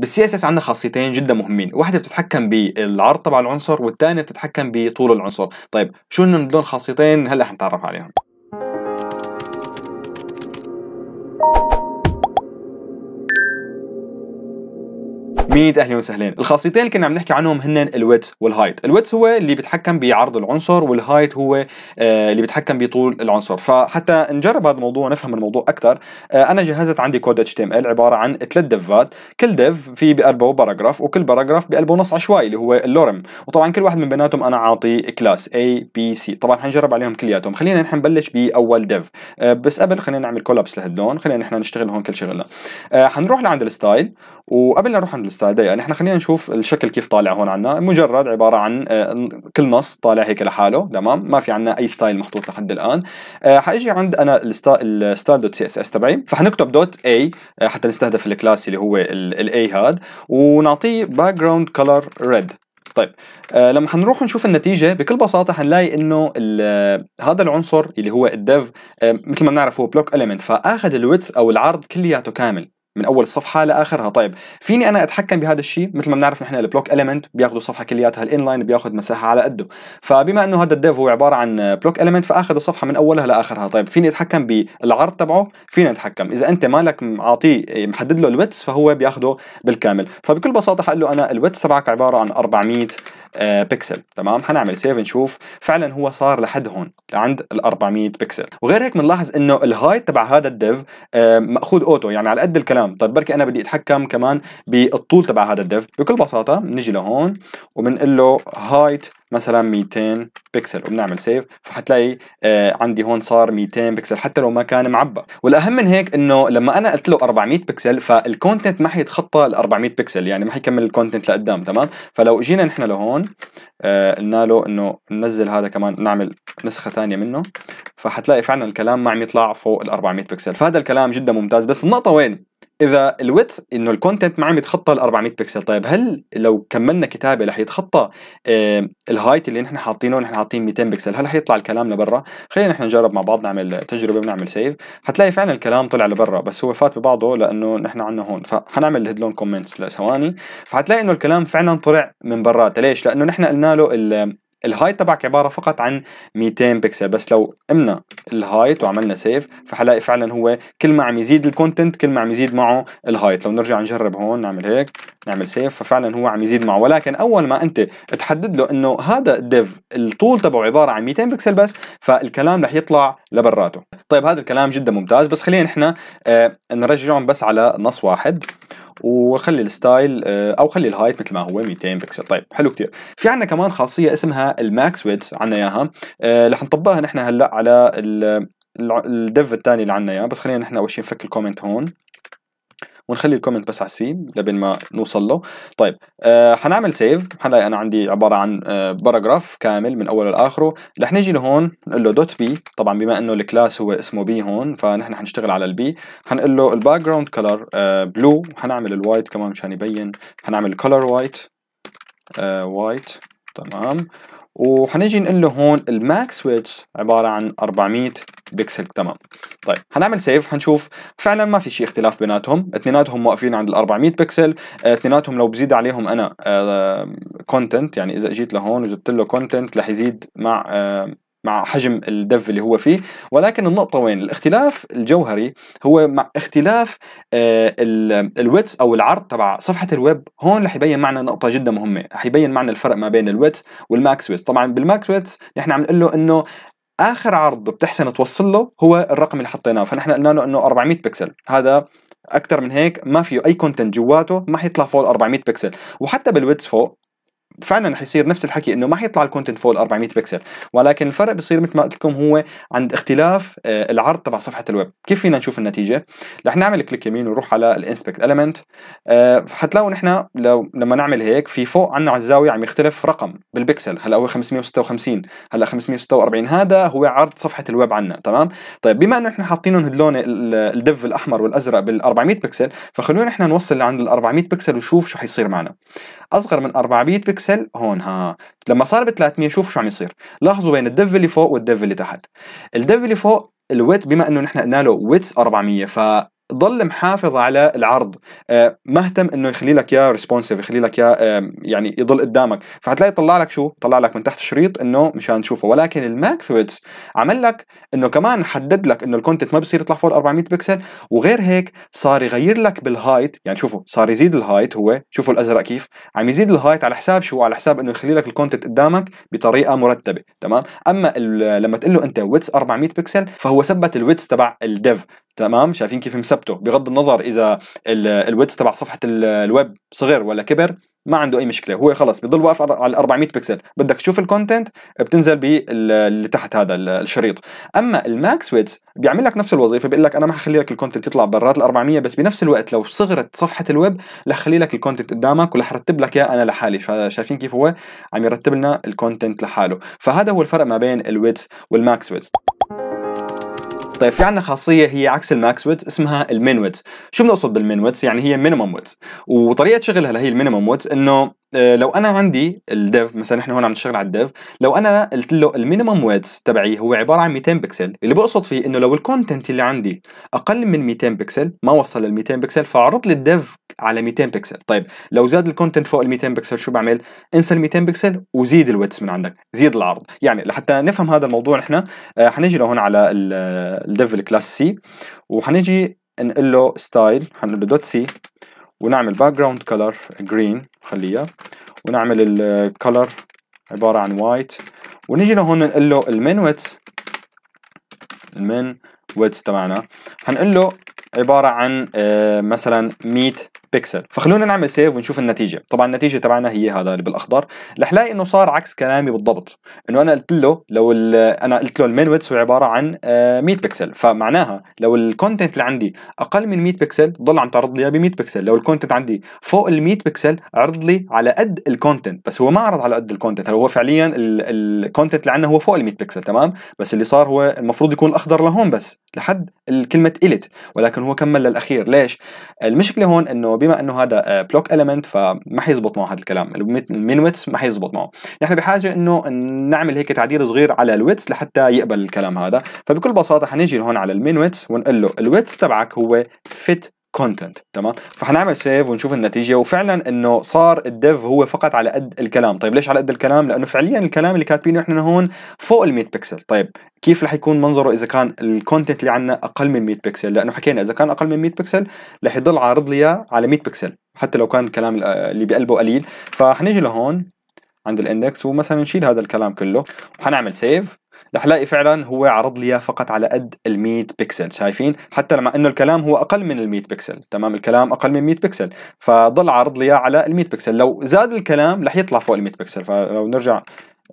بال CSS عندنا خاصيتين جدا مهمين. واحدة بتتحكم بالعرض تبع العنصر والثانية بتتحكم بطول العنصر. طيب شو هن هدول الخاصيتين هلأ حنتعرف عليهم؟ ميت أهلا وسهلين. الخاصيتين اللي كنا عم نحكي عنهم هن ال width وال height. ال width هو اللي بيتحكم بعرض العنصر وال height هو آه اللي بيتحكم بطول العنصر. فحتى نجرب هذا الموضوع ونفهم الموضوع أكثر آه أنا جهزت عندي code HTML عبارة عن ثلاث div ات كل div في بقلبه paragraph وكل paragraph بقلبه نص عشوائي اللي هو ال lorem. وطبعا كل واحد من بيناتهم أنا عاطي class A B C. طبعا حنجرب عليهم كلياتهم. خلينا نحن نبلش بأول div. آه بس قبل خلينا نعمل collapse لهدول خلينا نحن نشتغل هون كل شغلنا. حنروح لعند ال style. وقبل نروح عند ال style دقيقه نحن خلينا نشوف الشكل كيف طالع هون عنا. مجرد عبارة عن آه، كل نص طالع هيك لحاله. تمام؟ ما في عنا أي style محطوط لحد الآن. آه، حاجي عند أنا ال style.css تبعي. فحنكتب dot A حتى نستهدف ال class اللي هو ال A هاد. ونعطيه background color red طيب آه لما حنروح نشوف النتيجة بكل بساطة حنلاقي إنه هذا العنصر اللي هو ال div آه مثل ما بنعرف هو block element فآخذ ال width أو العرض كلياته كامل. من أول الصفحه لآخرها. طيب فيني أنا أتحكم بهذا الشيء؟ مثل ما بنعرف نحن ال block element بياخذوا الصفحه كلياتها ال inline بياخذ مساحة على قده. فبما إنه هذا ال div هو عبارة عن block element فآخذ الصفحه من أولها لآخرها. طيب فيني أتحكم بالعرض تبعه؟ فينا نتحكم إذا أنت مالك عاطيه محدد له ال width فهو بياخذه بالكامل. فبكل بساطة حقول له أنا ال width تبعك عبارة عن 400 آه، بيكسل تمام؟ حنعمل save نشوف فعلا هو صار لحد هون لعند ال 400 بيكسل وغير هيك بنلاحظ إنه ال height تبع هذا ال div آه، مأخوذ auto يعني على قد الكلام. طيب بركي أنا بدي أتحكم كمان بالطول تبع هذا ال div. بكل بساطة بنجي لهون وبنقول له height مثلا 200 بكسل وبنعمل save فحتلاقي آه عندي هون صار 200 بكسل حتى لو ما كان معبى والأهم من هيك إنه لما أنا قلت له 400 بكسل ف ال content ما حيتخطى ال 400 بكسل. يعني ما حيكمل ال content لقدام تمام؟ فلو جينا نحن لهون آه قلنا له إنه ننزل هذا كمان نعمل نسخة ثانية منه. فحتلاقي فعلا الكلام ما عم يطلع فوق ال 400 بكسل. فهذا الكلام جدا ممتاز. بس النقطة وين؟ إذا ال width إنه ال content ما عم يتخطى ال 400 بكسل طيب هل لو كملنا كتابة رح يتخطى آه ال height اللي نحن حاطينه نحن حاطين 200 بكسل هل حيطلع الكلام لبرا؟ خلينا نحن نجرب مع بعض نعمل تجربة ونعمل save حتلاقي فعلا الكلام طلع لبرا بس هو فات ببعضه لأنه نحن عنا هون. فحنعمل هدلون comments لثواني. فحتلاقي إنه الكلام فعلا طلع من برات ليش؟ لأنه نحن قلنا له ال height تبعك عبارة فقط عن 200 بكسل بس لو قمنا ال height وعملنا save فحلاقي فعلا هو كل ما عم يزيد ال content كل ما عم يزيد معه ال height. لو نرجع نجرب هون نعمل هيك نعمل save ففعلا هو عم يزيد معه. ولكن أول ما أنت تحدد له إنه هذا ال div الطول تبعه عبارة عن 200 بكسل بس فالكلام رح يطلع لبراته. طيب هذا الكلام جدا ممتاز بس خلينا نحن آه نرجعهم بس على نص واحد. وخلي ال style آه، أو خلي ال height مثل ما هو 200 بكسل. طيب حلو كتير. في عندنا كمان خاصية اسمها ال max-width عندنا إياها. آه، رح نطبقها نحن هلأ على ال div الثاني اللي عندنا إياه. بس خلينا نحن أول شيء نفك ال comment هون. ونخلي ال comment بس على ال C لبين ما نوصل له. طيب آه حنعمل save حنلاقي أنا عندي عبارة عن آه paragraph كامل من أوله لآخره. رح نيجي لهون نقول له dot B طبعا بما إنه ال class هو اسمه B هون فنحن حنشتغل على ال B حنقول له ال background color blue حنعمل ال white كمان مشان يبين. حنعمل color white white تمام. وحنيجي نقول له هون ال max-width عبارة عن 400 بكسل تمام. طيب حنعمل save حنشوف فعلا ما في شيء اختلاف بيناتهم. اثنيناتهم واقفين عند ال 400 بكسل اثنيناتهم لو بزيد عليهم أنا content يعني إذا أجيت لهون وزدت له content رح يزيد مع مع حجم ال div اللي هو فيه. ولكن النقطة وين؟ الاختلاف الجوهري هو مع اختلاف آه ال width أو العرض تبع صفحة الويب. هون رح يبين معنا نقطة جدا مهمة. رح يبين معنا الفرق ما بين ال width وال max-width طبعا بال max-width نحن عم نقول له إنه آخر عرض بتحسن توصل له هو الرقم اللي حطيناه. فنحن قلنا له إنه 400 بكسل. هذا أكثر من هيك ما فيه أي content جواته ما حيطلع فوق 400 بكسل. وحتى بالويتس فوق فعلا حيصير نفس الحكي إنه ما حيطلع ال content فوق 400 بكسل ولكن الفرق بصير مثل ما قلت لكم هو عند اختلاف آه، العرض تبع صفحة الويب. كيف فينا نشوف النتيجة؟ رح نعمل click يمين ونروح على ال inspect element آه، حتلاقوا نحن لو لما نعمل هيك في فوق عنا على الزاوية عم يختلف رقم بالبكسل. هلأ هو 556 هلأ 546 هذا هو عرض صفحة الويب عنا تمام؟ طيب بما إنه إحنا حاطينهم هدلون ال div الأحمر والأزرق بال 400 بكسل فخلونا نحن نوصل لعند ال 400 بكسل ونشوف شو حيصير معنا. أصغر من 400 بكسل هون ها. لما صار ب 300 شوف شو عم يصير. لاحظوا بين ال div اللي فوق وال div اللي تحت. ال div اللي فوق ال width بما إنه نحن قلنا له width 400 ف ضل محافظ على العرض. آه، ما اهتم إنه يخلي لك اياه responsive يخلي لك اياه يعني يضل قدامك. فحتلاقي طلع لك شو؟ طلع لك من تحت شريط إنه مشان تشوفه. ولكن الماك ثريدز عمل لك إنه كمان حدد لك إنه ال content ما بصير يطلع فوق ال 400 بكسل. وغير هيك صار يغير لك بال height يعني شوفوا صار يزيد ال height هو. شوفوا الأزرق كيف. عم يزيد ال height على حساب شو؟ على حساب إنه يخلي لك ال content قدامك بطريقة مرتبة. تمام؟ أما لما تقول له أنت width 400 بكسل فهو ثبت ال width تبع ال div تمام؟ شايفين كيف مثبته بغض النظر إذا ال width تبع صفحة الويب صغر ولا كبر ما عنده أي مشكلة. هو خلص بضل واقف على 400 بكسل. بدك تشوف ال content بتنزل باللي تحت هذا الشريط. أما ال max-width بيعمل لك نفس الوظيفة بيقول لك أنا ما حخلي لك ال content يطلع برات ال 400 بس بنفس الوقت لو صغرت صفحة الويب رح خلي لك ال content قدامك ورح رتب لك إياه أنا لحالي. فشايفين كيف هو؟ عم يرتب لنا ال content لحاله. فهذا هو الفرق ما بين ال width وال max width طيب في عندنا خاصية هي عكس ال max width اسمها ال min width شو بنقصد بال min width يعني هي minimum width وطريقة شغلها اللي هي ال minimum width إنه لو أنا عندي ال div مثلا إحنا هون عم نشتغل على ال div لو أنا قلت له ال minimum width تبعي هو عبارة عن 200 بكسل اللي بقصد فيه إنه لو ال content اللي عندي أقل من 200 بكسل ما وصل لل 200 بكسل فاعرض لي ال div على 200 بكسل. طيب لو زاد ال content فوق ال 200 بكسل شو بعمل؟ انسى ال 200 بكسل وزيد ال width من عندك زيد العرض. يعني لحتى نفهم هذا الموضوع نحن آه، حنيجي لهون على ال div ال class c وحنيجي نقول له style حنقول له dot c ونعمل background color green خليها. ونعمل ال color عبارة عن white ونيجي لهون نقول له ال min width ال min width تبعنا. حنقول له عبارة عن آه، مثلا 100 بيكسل. فخلونا نعمل save ونشوف النتيجة. طبعا النتيجة تبعنا هي هذا اللي بالأخضر. رح لاقي إنه صار عكس كلامي بالضبط. إنه أنا قلت له لو أنا قلت له ال min width هو عبارة عن 100 آه، بكسل فمعناها لو ال content اللي عندي أقل من 100 بكسل ضل عم تعرض لي ب 100 بكسل لو ال content عندي فوق ال 100 بكسل عرض لي على قد ال content بس هو ما عرض على قد ال content هو فعليا ال content اللي عندنا هو فوق ال 100 بكسل تمام؟ بس اللي صار هو المفروض يكون الأخضر لهون بس لحد الكلمة إلت. ولكن هو كمل للأخير. ليش؟ المشكلة هون إنه بما إنه هذا block element فما حيزبط معه هذا الكلام. ال min width ما حيزبط معه. نحن بحاجة إنه نعمل هيك تعديل صغير على ال width لحتى يقبل الكلام هذا. فبكل بساطة حنيجي هون على ال min width ونقول له ال width تبعك هو fit content تمام؟ فحنعمل save ونشوف النتيجة وفعلا إنه صار ال div هو فقط على قد الكلام. طيب ليش على قد الكلام؟ لأنه فعليا الكلام اللي كاتبينه إحنا هون فوق ال 100 بكسل طيب كيف رح يكون منظره إذا كان ال content اللي عندنا أقل من 100 بكسل لأنه حكينا إذا كان أقل من 100 بكسل رح يضل عارض لي على 100 بكسل حتى لو كان الكلام اللي بقلبه قليل. فحنيجي لهون عند ال index ومثلا نشيل هذا الكلام كله وحنعمل save رح الاقي فعلا هو عرض لي فقط على قد ال 100 بكسل شايفين؟ حتى لما إنه الكلام هو أقل من ال 100 بكسل تمام؟ الكلام أقل من 100 بكسل فضل عرض لي على ال 100 بكسل. لو زاد الكلام رح يطلع فوق ال 100 بكسل فلو نرجع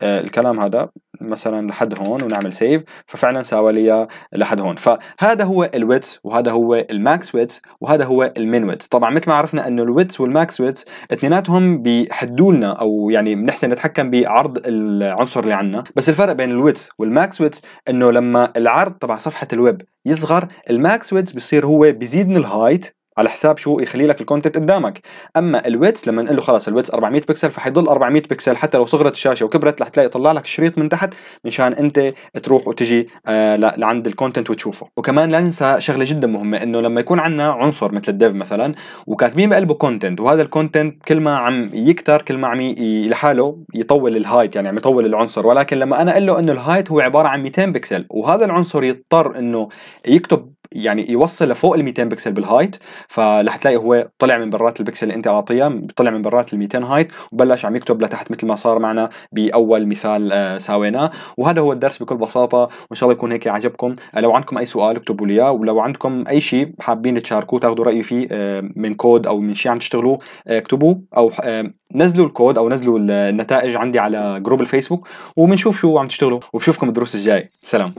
آه، الكلام هذا. مثلا لحد هون ونعمل save ففعلا ساوى لي لحد هون. فهذا هو ال width وهذا هو ال max width وهذا هو ال min width طبعا مثل ما عرفنا إنه ال width وال max width اثنيناتهم بيحدوا لنا أو يعني بنحسن نتحكم بعرض العنصر اللي عندنا. بس الفرق بين ال width وال max width إنه لما العرض تبع صفحة الويب يصغر ال max width بصير هو بيزيد من ال height على حساب شو يخلي لك ال content قدامك. أما ال width لما نقول له خلص ال width 400 بكسل فحيضل 400 بكسل. حتى لو صغرت الشاشة وكبرت رح تلاقي يطلع لك شريط من تحت مشان أنت تروح وتجي آه لعند ال content وتشوفه. وكمان لا ننسى شغلة جدا مهمة إنه لما يكون عندنا عنصر مثل ال div مثلا وكاتبين بقلبه content وهذا ال content كل ما عم يكتر كل ما عم لحاله يطول ال height يعني عم يطول العنصر. ولكن لما أنا أقول له إنه ال height هو عبارة عن 200 بكسل وهذا العنصر يضطر إنه يكتب يعني يوصل لفوق ال 200 pixel بال height فرح تلاقي هو طلع من برات البكسل اللي انت عاطيه طلع من برات ال 200 height وبلش عم يكتب لتحت مثل ما صار معنا بأول مثال آه، ساويناه. وهذا هو الدرس بكل بساطة وإن شاء الله يكون هيك عجبكم آه، لو عندكم أي سؤال اكتبوا لي إياه ولو عندكم أي شيء حابين تشاركوه تاخذوا رأيي فيه آه، من كود أو من شيء عم تشتغلوه اكتبوه. أو نزلوا الكود أو نزلوا النتائج عندي على group الفيسبوك وبنشوف شو عم تشتغلوا. وبشوفكم الدروس الجاي. سلام.